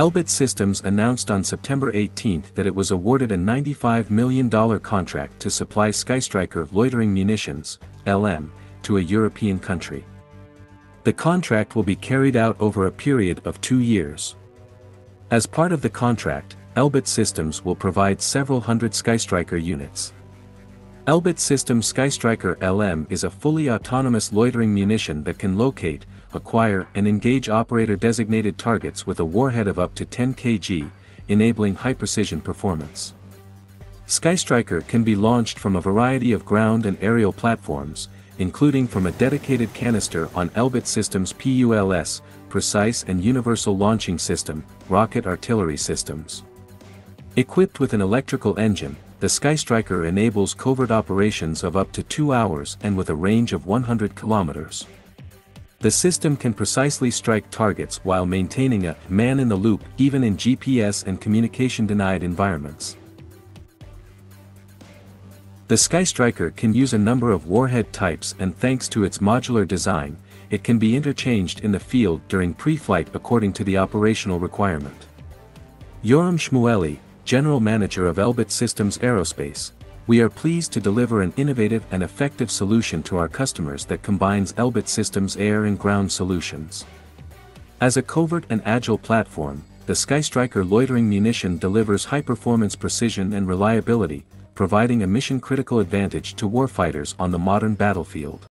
Elbit Systems announced on September 18 that it was awarded a $95 million contract to supply Skystriker loitering munitions, LM, to a European country. The contract will be carried out over a period of two years. As part of the contract, Elbit Systems will provide several hundred Skystriker units. Elbit Systems Skystriker LM is a fully autonomous loitering munition that can locate, acquire and engage operator-designated targets with a warhead of up to 10 kg, enabling high-precision performance. Skystriker can be launched from a variety of ground and aerial platforms, including from a dedicated canister on Elbit Systems PULS, Precise and Universal Launching System, rocket artillery systems. Equipped with an electrical engine, the Skystriker enables covert operations of up to 2 hours and with a range of 100 kilometers. The system can precisely strike targets while maintaining a man-in-the-loop even in GPS and communication-denied environments. The Skystriker can use a number of warhead types and thanks to its modular design, it can be interchanged in the field during pre-flight according to the operational requirement. Yoram Shmueli, General Manager of Elbit Systems Aerospace, we are pleased to deliver an innovative and effective solution to our customers that combines Elbit Systems air and ground solutions. As a covert and agile platform, the Skystriker loitering munition delivers high-performance precision and reliability, providing a mission-critical advantage to warfighters on the modern battlefield.